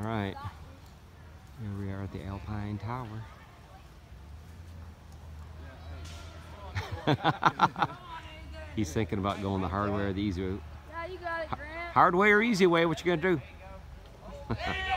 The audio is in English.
All right, here we are at the Alpine Tower. He's thinking about going the hard way or the easy way. Hard way or easy way, what you gonna do?